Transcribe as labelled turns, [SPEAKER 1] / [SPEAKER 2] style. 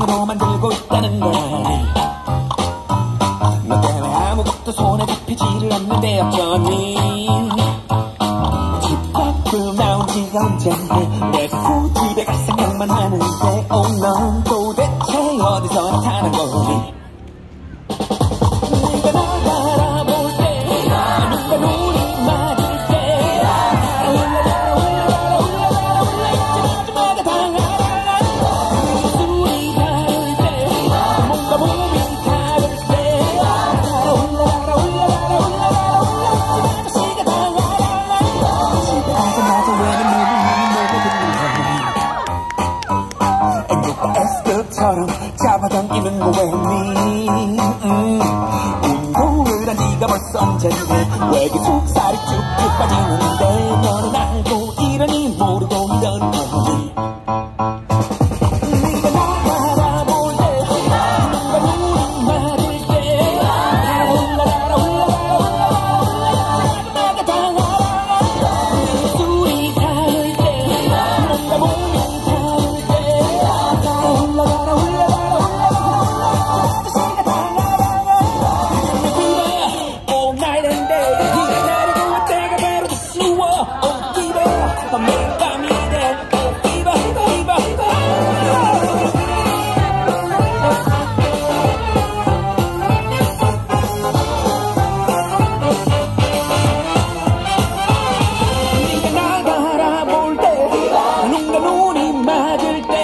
[SPEAKER 1] 있다는 걸. 너 때문에 아무것도 손에 잡히지를 않는데 어쩌니? 집 밖으로 나온 지가 언젠데 왜 자꾸 집에 갈 생각만 하는데 oh, 넌 도대체 어디서 나타난 거니 잡아당기는 거왜니? 음, 운동을 한 지가 벌써 언젠데 왜 이렇게 속살이 쭉쭉 빠지는데 맞을 때